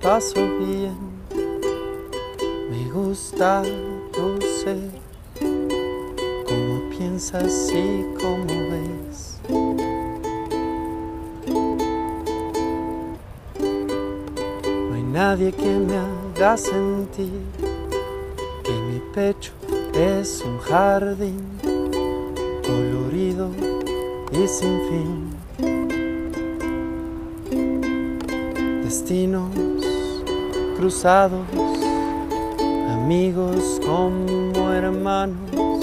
paso bien. Me gusta tu ser, cómo piensas y cómo ves. No hay nadie que me haga sentir que mi pecho es un jardín colorido y sin fin. Destinos cruzados, amigos como hermanos,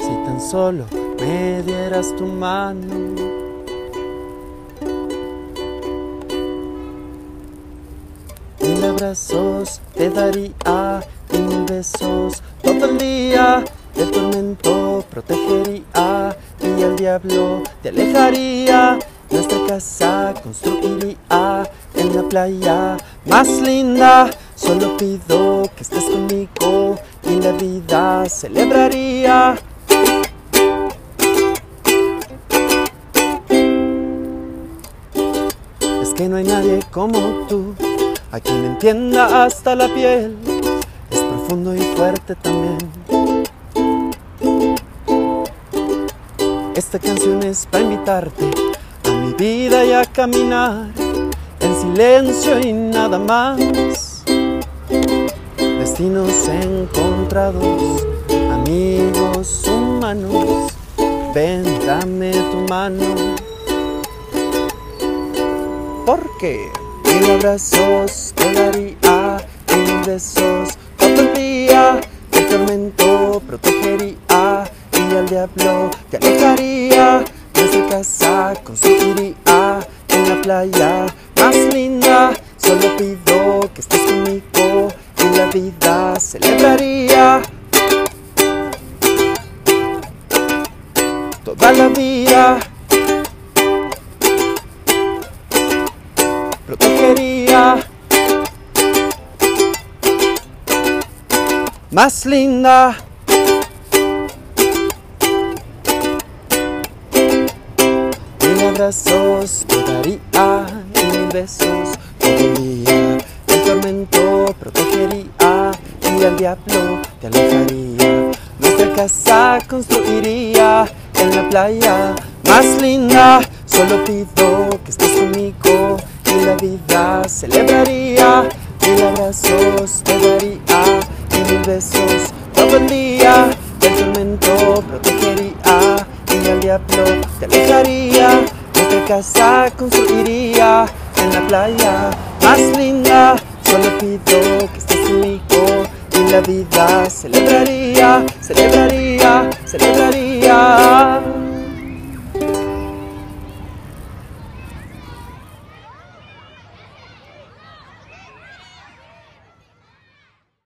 si tan solo me dieras tu mano. Mil abrazos te daría mil besos todo el día. Del tormento protegería y al diablo te alejaría. Nuestra casa construiría en la playa más linda. Solo pido que estés conmigo y la vida celebraría. Es que no hay nadie como tú, a quien entienda hasta la piel. Es profundo y fuerte también. Esta canción es para invitarte a mi vida y a caminar silencio y nada más. Destinos encontrados, amigos humanos, ven, dame tu mano. Porque mil abrazos te daría, mil besos todo el día, el tormento protegería y al diablo te alejaría. Nuestra casa construiría en la playa Solo pido que estés conmigo y la vida celebraría. Toda la vida protegería. Más linda. Abrazos te daría besos todo el tormento protegería y al diablo te alejaría. Nuestra casa construiría en la playa más linda. Solo pido que estés conmigo y la vida celebraría. Mil abrazos te daría y mil besos todo el día. El tormento protegería y al diablo te alejaría. Nuestra casa construiría playa más linda. Solo pido que estés conmigo y la vida celebraría, celebraría, celebraría.